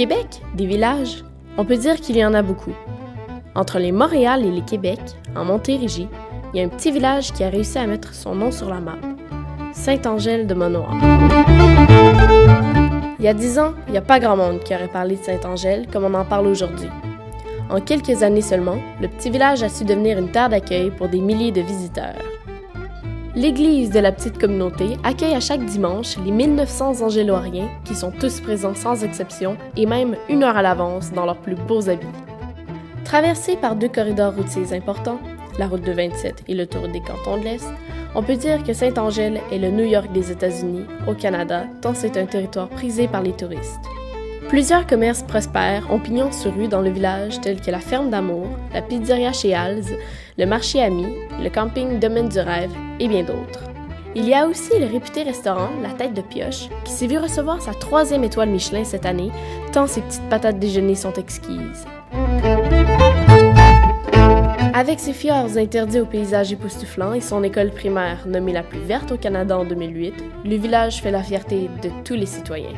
Québec, des villages, on peut dire qu'il y en a beaucoup. Entre les Montréal et les Québec, en Montérégie, il y a un petit village qui a réussi à mettre son nom sur la map. Saint-Angèle de Monoir. Il y a dix ans, il n'y a pas grand monde qui aurait parlé de Saint-Angèle comme on en parle aujourd'hui. En quelques années seulement, le petit village a su devenir une terre d'accueil pour des milliers de visiteurs. L'église de la petite communauté accueille à chaque dimanche les 1900 angéloiriens qui sont tous présents sans exception et même une heure à l'avance dans leurs plus beaux habits. Traversée par deux corridors routiers importants, la route de 27 et l'autoroute des cantons de l'Est, on peut dire que Saint-Angèle est le New York des États-Unis, au Canada, tant c'est un territoire prisé par les touristes. Plusieurs commerces prospèrent ont pignon sur rue dans le village, tels que la ferme d'amour, la pizzeria chez Alz, le marché ami, le camping Domaine du Rêve et bien d'autres. Il y a aussi le réputé restaurant La Tête de Pioche, qui s'est vu recevoir sa troisième étoile Michelin cette année, tant ses petites patates déjeuner sont exquises. Avec ses fjords interdits au paysage époustouflant et son école primaire nommée la plus verte au Canada en 2008, le village fait la fierté de tous les citoyens.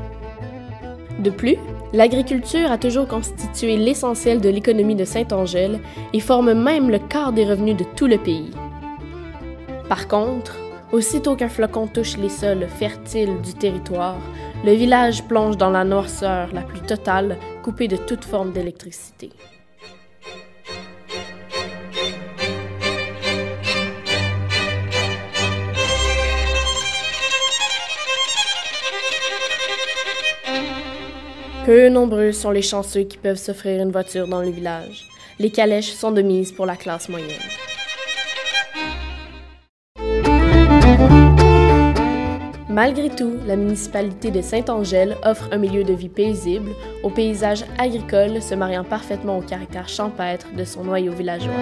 De plus, l'agriculture a toujours constitué l'essentiel de l'économie de Saint-Angèle et forme même le quart des revenus de tout le pays. Par contre, aussitôt qu'un flocon touche les sols fertiles du territoire, le village plonge dans la noirceur la plus totale, coupé de toute forme d'électricité. Peu nombreux sont les chanceux qui peuvent s'offrir une voiture dans le village. Les calèches sont de mise pour la classe moyenne. Malgré tout, la municipalité de Saint-Angèle offre un milieu de vie paisible, au paysage agricole se mariant parfaitement au caractère champêtre de son noyau villageois.